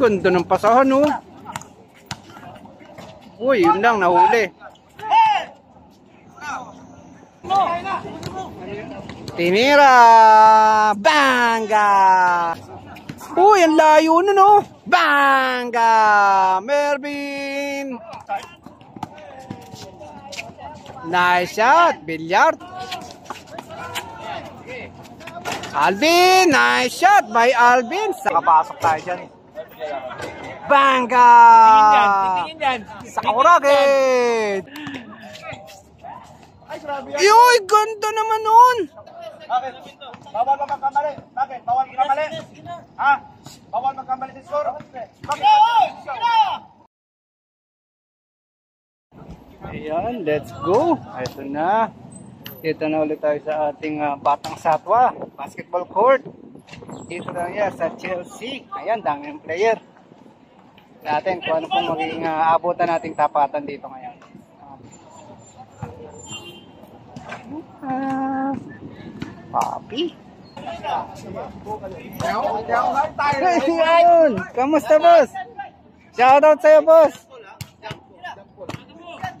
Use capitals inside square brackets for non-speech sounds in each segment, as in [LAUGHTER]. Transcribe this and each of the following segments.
ganda ng pasahan, oh. Uy, yun lang, nahuli. Tinira! Banga! Uy, ang layo nun, oh. Banga! Mervin! Nice shot, Billiard. Alvin, nice shot by Alvin. Nakapasok tayo dyan. Banga! Sa Kauragit! Yoy, ganda naman nun! Bakit? Bawal ba magkamali? Bakit? Bawal magkamali? Ha? Bawal magkamali sa score? Bakit? Ayan, let's go. Ito na. Dito na ulit tayo sa ating ah, Batang Satwa basketball court. Dito na yan sa Chelsea. Ayan, dami ng player. Natin kung ano pong magiging ah, abutan nating tapatan dito ngayon. Ah, papi. Ayun, kamusta boss? Shoutout sa'yo boss.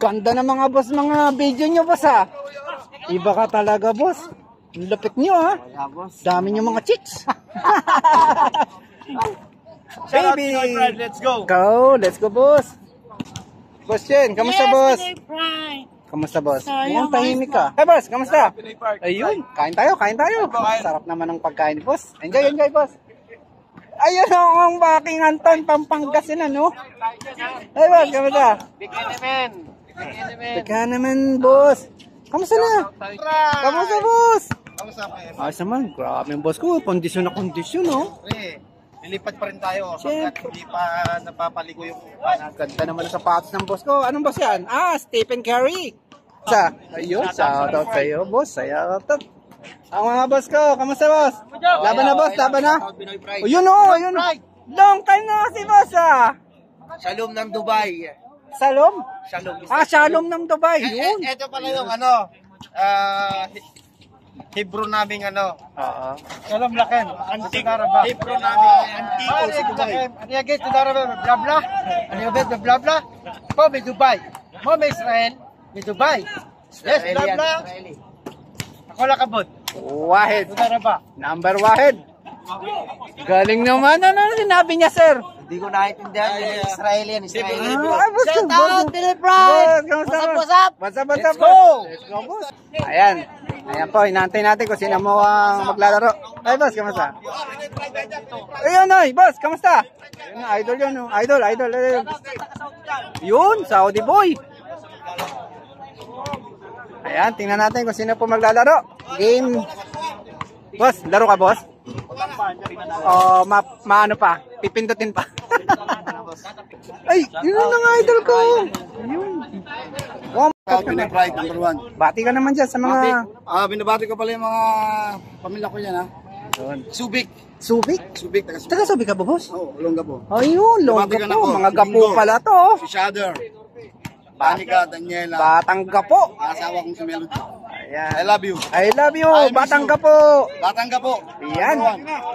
Ganda ng mga boss mga video nyo boss ha. Iba ka talaga boss. Ang Lupit nyo ha. Dami nyo mga chicks. [LAUGHS] Baby. Let's go! Go, let's go boss. Boss Chen, kamusta boss? Kamusta boss? Mukhang tahimik ka. Hey boss, kamusta? Ayun, kain tayo, kain tayo. Sarap naman ng pagkain boss. Enjoy, enjoy boss. Ayun ang baking Anton Pampangasinan no. Hey boss, kamusta? Teka naman, boss. Kamusta na? Kamusta, boss? Ayos naman. Grabe yung boss ko. Kondisyon na kondisyon, oh. Pre, lilipat pa rin tayo Siyempre. hindi pa napapaligo yung panag. Ganda naman ang sapatos ng boss ko. Anong boss yan? Ah, Stephen Curry. Sa, ayun, shout out sa iyo, boss. Shout out. Ang mga boss ko, kamusta, boss? Laban na, boss. Laban na. Pride. O, yun, oh. Ayun. Long time na si boss, ah. Shalom ng Dubai. Salom? Shalom. Ah, Shalom ng Dubai. Eh, Yun. eh, ito pala yung ano, ah, Hebrew naming ano. Oo. Shalom lakin. Antik. Hebrew naming antiko sa Dubai. Ano yung gate? Tudara ba? Bla bla? Ano yung gate? Bla bla? Po, may Dubai. Mo, may Israel. May Dubai. Yes, bla bla. Ako lakabot. Wahid. Tudara ba? Number Wahid. Galing naman. Ano na sinabi niya, sir? Hindi ko naiintindihan. Israelian, Israelian. Ah, boss, Shout boss. out, Philip Pride! Boss, kamusta, What's up, what's up? What's up, what's Let's up, go! Let's go, boss. Ayan. Ayan po, inaantay natin kung sino mo ang maglalaro. Ay, boss, kamusta? Ayun, ay, boss, kamusta? Ayun, idol yun, oh. idol, idol, idol. Yun, Saudi boy. Ayan, tingnan natin kung sino po maglalaro. Game. Boss, laro ka, boss? O, ma, maano pa? Pipindutin pa. Ay, yun ang idol ko. Ayun. Oh, Pinoy Pride, number one. Bati ka naman dyan sa mga... Ah, binabati ko pala yung mga pamilya ko yan ha. Yun. Subic. Subic? Subic, taga Subic. Taga Subic ka ba, boss? Oo, po. Ayun, longga Bati ka na po. po. Mga gapo pala to. oh. Si Shader. Danica, Daniela. Batang gapo. Asawa kong si Melody. I Ayan. love you. I love you, I batang you. gapo. Batang ka po. Ayan.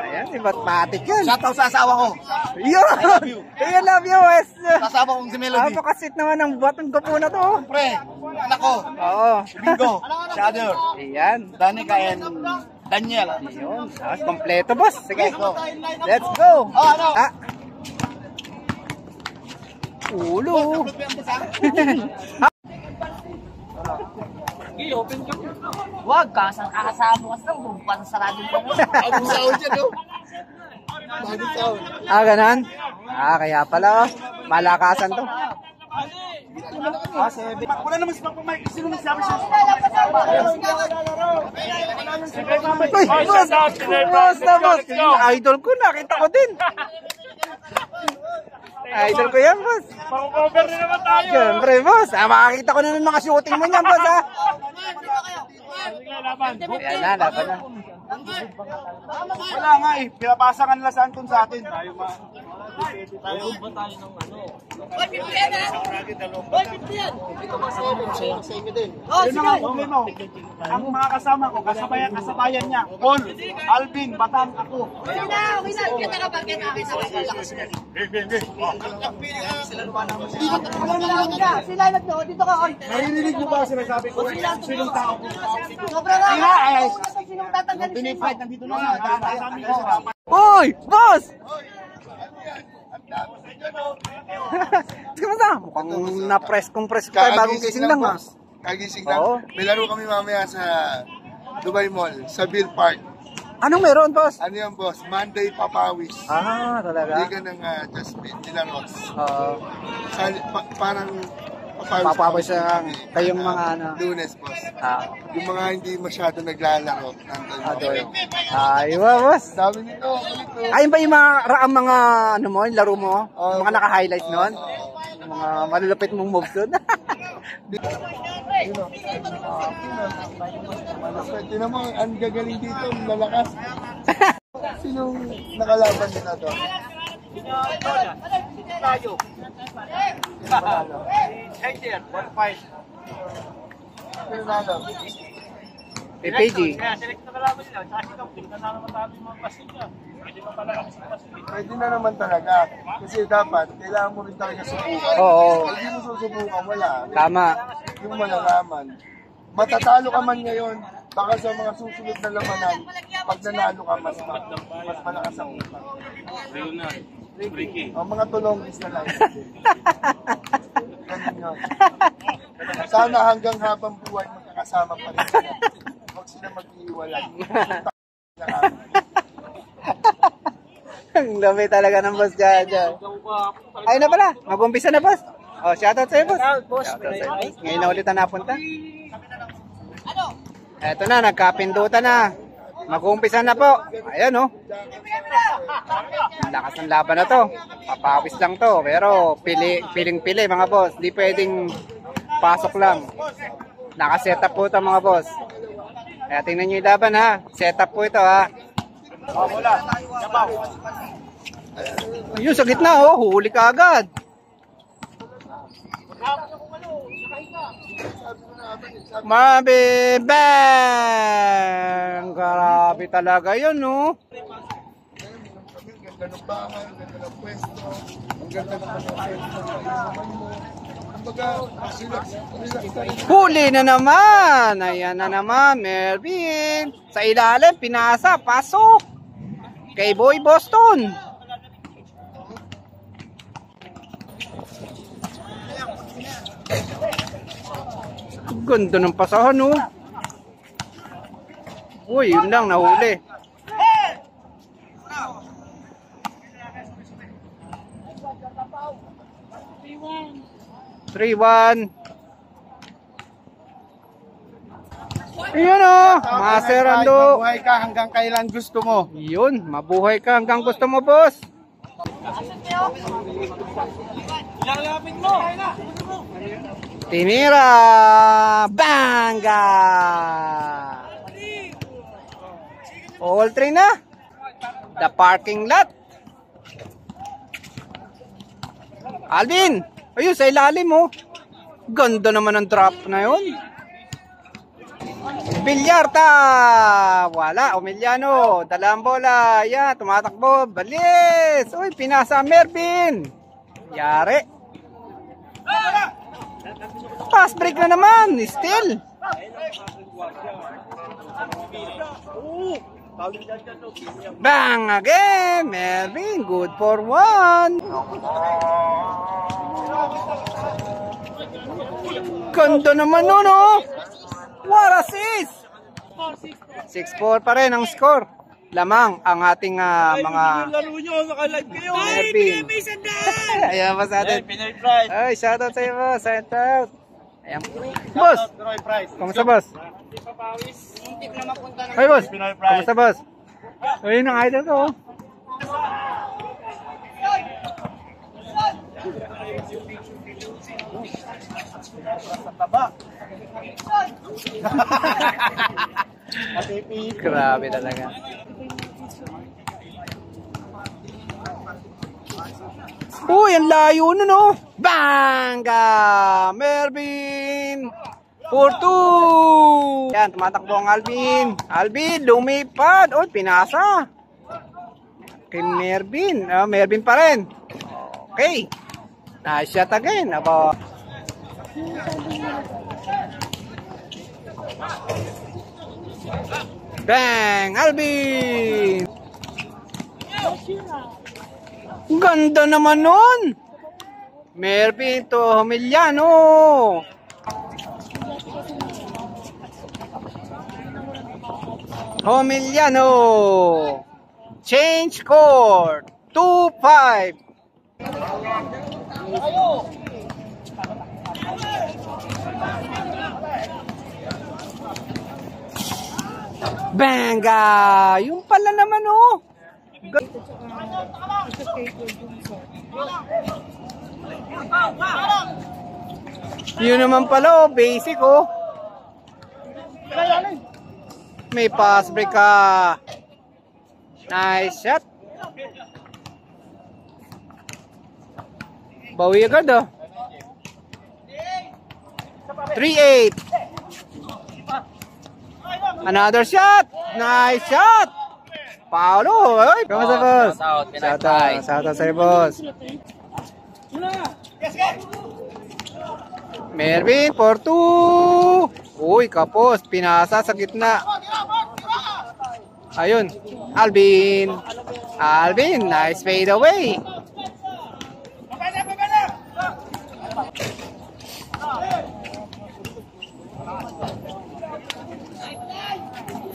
Ayan, si Batmatic yan. Shout out sa asawa ko. Yun. I love you. [LAUGHS] I love you, Wes. Sa asawa kong si Melody. Napakasit naman ng batang gapo na to. Pre, anak ko. Oo. Bingo. Shader. Ayan. Danica and Daniel. Yun. Tapos kompleto, boss. Sige. Let's go. Let's go. Oh, ano? Ah. Ulo. [LAUGHS] Huwag ka, saan kakasama ka lang, bumpa sa sarado pa mo. Bagong sound yan, no? Bagong sound. ah, ganon? Ah, kaya pala, oh. Malakasan to. Ah, seven. Wala naman si Papa Mike. Sino nagsabi siya? Uy, boss! Boss na, boss! Idol ko, nakita ko din. Idol ko yan, boss. Pang-cover na naman tayo. Siyempre, boss. Ah, makakita ko na ng mga shooting mo niyan, boss, ha? Sige, laban. Ayan na, laban na. Wala nga eh. Pinapasa ka nila sa Anton sa atin. Yun ang problema. Ang mga kasama ko, kasabayan, kasabayan niya. Paul, Alvin, Batang, ako. Okay na, okay na. Kita ka ba? Kita ka ba? Sila nagdo, dito ka on. Naririnig mo ba ang sinasabi ko? Sinong tao ko? Sobra na. Ay, ay. Sinong tatanggalin sa Pinifight, nandito na nga. Dami ko Uy, boss! Kamusta? Mukhang na-press kong press ko tayo bagong casing lang. ah. Kagising lang. Oo. May laro kami mamaya sa Dubai Mall, sa Bill Park. Anong meron, boss? Ano yan, boss? Monday papawis. Ah, talaga? Liga ng uh, Jasmine, nila Ross. Oo. Sa, pa- parang kami. ang kayong Ah, mga ano. Lunes, boss. Ah, Yung mga hindi masyado naglalaro, nandun ah, doon. Ay, boss. Sabi nito. Ayun ba yung mga, ra- ang mga, ano mo, yung laro mo? Oo. mga naka-highlight nun? Oo. Yung mga malulupit mong moves doon? [LAUGHS] Tinan mo, ang gagaling dito, lalakas. Sinong nakalaban nila to? Sino nalo? PPG. Kaya select na kalaban nila. Tsaka na naman tayo yung mga pastilya. Pwede pa pala kami sa pastilya. Pwede na naman talaga. Kasi dapat, kailangan mo rin talaga subukan. Oo. Pag hindi mo susubukan, wala. Tama. Hindi mo malalaman. Matatalo ka man ngayon, baka sa mga susunod na lamanan, pag nanalo ka, mas, ma- mas malakas ang utang. Ang mga tulongis na lang. [LAUGHS] Sana hanggang habang buhay magkakasama pa rin sila. Huwag sila mag-iwalay. Ang dami talaga ng boss dyan. dyan. Ayun na pala, mag-umpisa na boss. Oh, shoutout sa'yo boss. Shoutout sa'yo boss. Ngayon na ulit na napunta. Eto na, nagkapindutan na. Mag-uumpisa na po. Ayan oh. Ang lakas ng laban na to. Papawis lang to. Pero pili, piling-pili mga boss. Di pwedeng pasok lang. Nakasetup po ito mga boss. Kaya tingnan nyo yung laban ha. Setup po ito ha. Oh. Ayun, sa gitna oh. Huli ka agad. Mabe bang! Grabe talaga yun, no? Ganda. Huli na naman! Ayan na naman, Melvin. Sa ilalim, pinasa, pasok. Kay Boy Boston. Ganda ng pasahan, no? Uy, yun lang, nahuli. Three, one. Ayun o, Master Ando. Mabuhay ka hanggang kailan gusto mo. Yun, mabuhay ka hanggang gusto mo, boss. Tinira! Banga! All three na. The parking lot. Alvin! Ayun, sa ilalim mo. Ganda naman ang drop na yun. Bilyarta! Wala, Omiliano. Dala ang bola. Yan, tumatakbo. Balis! Uy, pinasa Mervin. Yari. Pass break na naman. Still. Bang again. Mervin, good for one. Ganda naman nun, oh. What assist! 6-4 pa rin ang score. Lamang ang ating ah, mga Laro nyo, naka-live kayo. Mervin. Ayan pa sa atin. Pinoy Pride. Ay, shoutout sa iyo. Shoutout. Ayan. Boss, Pinoy Pride. kamusta, boss? Ay, boss. Pinoy Pride. Kamusta, boss? Ayun ang idol ko. oh. [LAUGHS] Grabe talaga. Uy, ang layo nun oh. Banga! Mervin! 4-2! Yan, tumatakbo ang Alvin. Alvin, lumipad. Uy, pinasa. Kay Mervin. Ah, Mervin pa rin. Okay. Nice shot again. Aba. Bang! Alvin! Ang Ganda naman nun! Mervin to Humiliano! Humiliano! Change court! 2-5! Banga! Yung pala naman oh! Ga- Yun naman pala oh, basic oh. May pass break ka. Nice shot. Bawi agad oh. 3-8. Another shot. Nice shot. Paulo, oy, kamusta boss? Shout out, Shout out, shout out sa'yo boss. Mervin, 4-2. Uy, kapos, pinasa sa gitna. Ayun, Alvin. Alvin, nice fade away.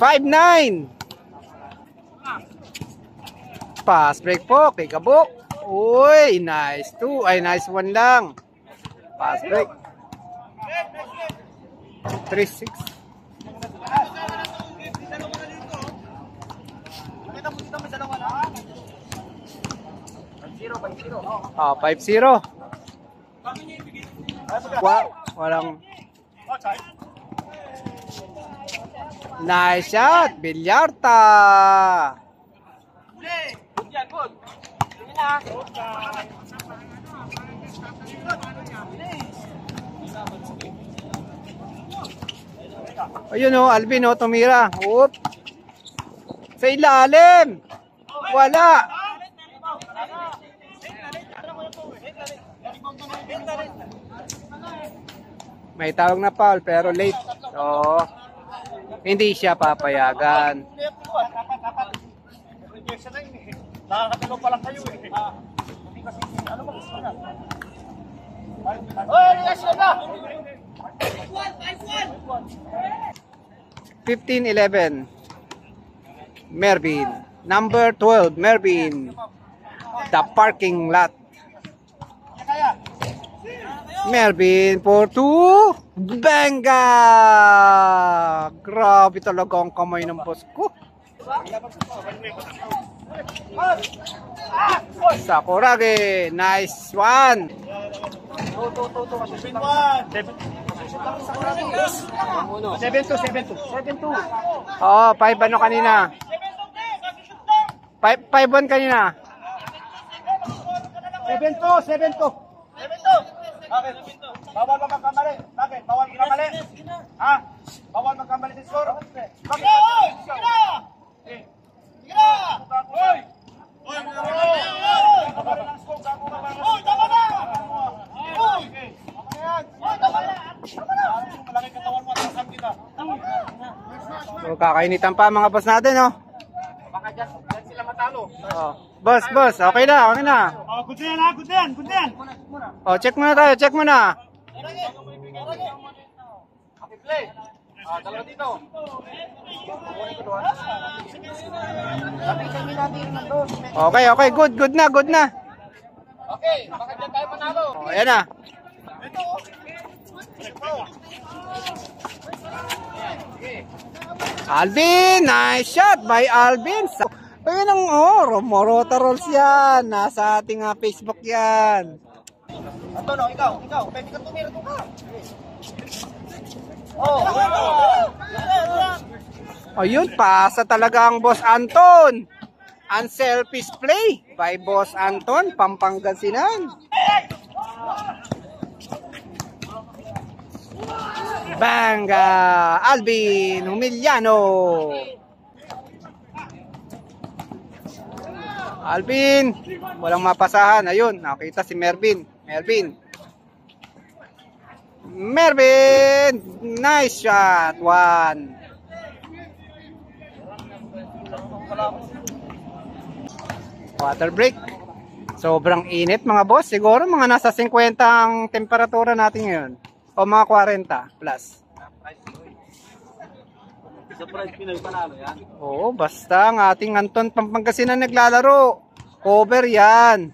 Five nine. Pass break po kay Kabok. Uy, nice two. Ay, nice one lang. Pass break. 3-6. Ah, 5-0. Wa walang Nice shot, Bilyarta. Ayun oh, Alvin oh, tumira. Oop. Sa ilalim. Wala. May tawag na foul pero late. Oo. Hindi siya papayagan. Nakakatalo pa lang kayo eh. 15-11. Mervin. Number 12, Mervin. The parking lot. Mervin for 2. Benga! Grabe talaga ang kamay ng boss ko. Sakurage, nice one. 7-2, 7-2. 7-2. Oh, 5 ano kanina? 5 5 1 kanina. 7-2, 7-2. Bakit? Bawal ba magkamali? Bakit? Bawal magkamali? Ha? Bawal magkamali sa score? Bakit? Oy! Sige So, kakainitan pa mga boss natin, oh. Baka dyan, dyan sila matalo. oh. Boss, boss, okay na, okay na. Oh, good yan ha, good yan, good yan. Oh, check muna tayo, check muna. Happy play. Ah, dalawa dito. Okay, okay, good, good na, good na. Okay, baka dyan tayo manalo. Oh, ayan na. Alvin, nice shot by Alvin. Ayun ang oh, Morota Rolls yan. Nasa ating ah, Facebook yan. Antonio, ikaw, ikaw, pwede ka tumira to ka. Oh, Ayun, pasa talaga ang boss Anton. Unselfish play by Boss Anton, Pampangasinan. Banga Alvin Humiliano. Alvin, walang mapasahan. Ayun, nakita si Mervin. Mervin. Mervin! Nice shot. One. Water break. Sobrang init mga boss. Siguro mga nasa 50 ang temperatura natin ngayon. O mga 40 plus. Sa price Pinoy panalo yan. Oo, basta ang ating Anton Pampangasinan naglalaro. Cover yan.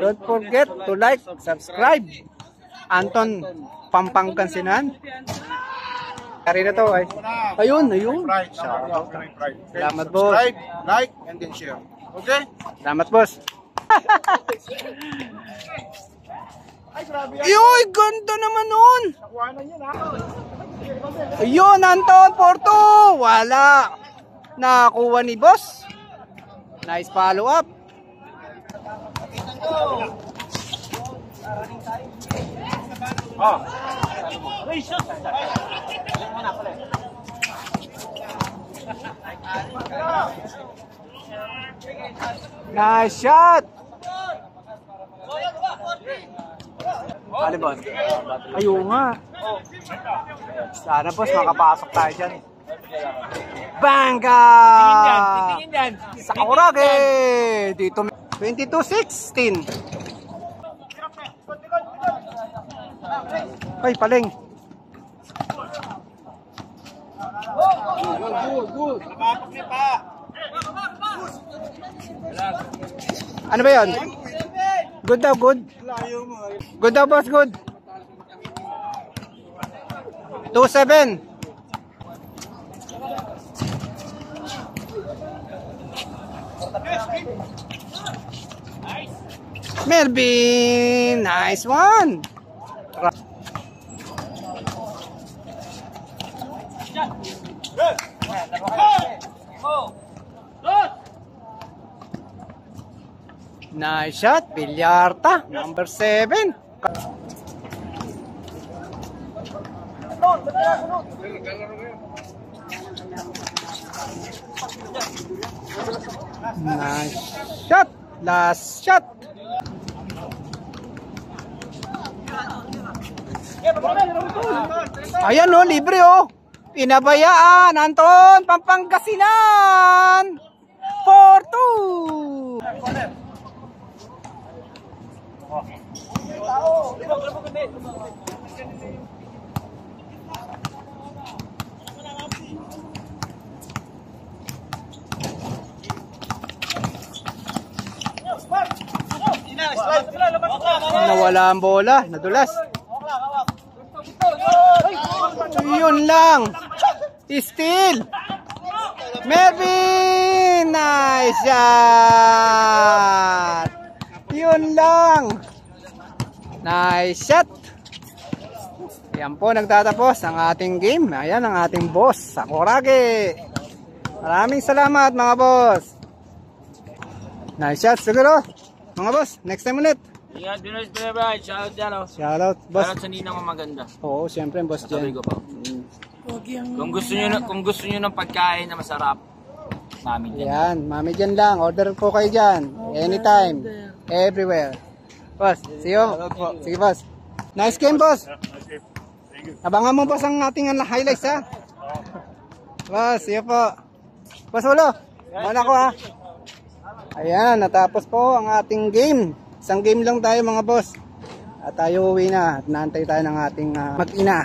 Don't forget to like, subscribe. Anton Pampangasinan. Kari na to ay. Ayun, ayun. Salamat boss. Subscribe, like, and then share. Okay? Salamat boss. Yoy, ganda naman nun. Ayun, Anton, Porto. Wala. Nakakuha ni boss. Nice follow up. Nice shot. Ba? Ayun nga. Sana boss makapasok tayo dyan. Banga! Sa Kaurage! Dito 22-16. Ay, paling. Ano ba yun? Good daw, good. Good daw, boss, good. 2-7. Melvin, nice one. Nice shot, Villarta, number 7. Nice shot, last shot. Ayan oh, libre oh. Pinabayaan, Anton, Pampangasinan. 4-2. Nawala ang bola, nadulas. Yun lang. Steal. Mervin! Nice shot! Yun lang. Nice shot. Yan po nagtatapos ang ating game. Ayan ang ating boss, Sakurage. Maraming salamat mga boss. Nice shot siguro. Mga boss, next time ulit. Ingat, Pinoy Pinoy, shout out dyan oh. Shoutout, boss. Shoutout sa ninang ang maganda. Oo, siyempre, boss Sabi Jen. ko pa. Kung gusto niyo na- kung gusto niyo ng pagkain na masarap, namin yan. Yan, mami dyan lang. Order po kayo dyan. Anytime. Everywhere. Boss, see you. Sige, boss. Nice game, boss. Abangan mo, boss, ang ating ano, highlights, ha? Boss, see you po. Boss, ulo. Muna ko, ha? Ayan, natapos po ang ating game. Isang game lang tayo, mga boss. At tayo uwi na. At naantay tayo ng ating ah, mag-ina.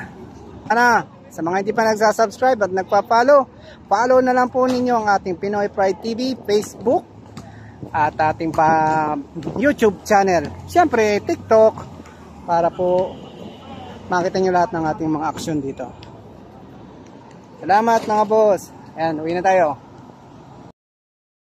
Ano? Sa mga hindi pa nagsasubscribe at nagpa-follow, follow na lang po ninyo ang ating Pinoy Pride TV, Facebook, at ating pa YouTube channel. Siyempre, TikTok, para po makita nyo lahat ng ating mga action dito. Salamat mga boss. Ayan, uwi na tayo.